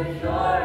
Lord.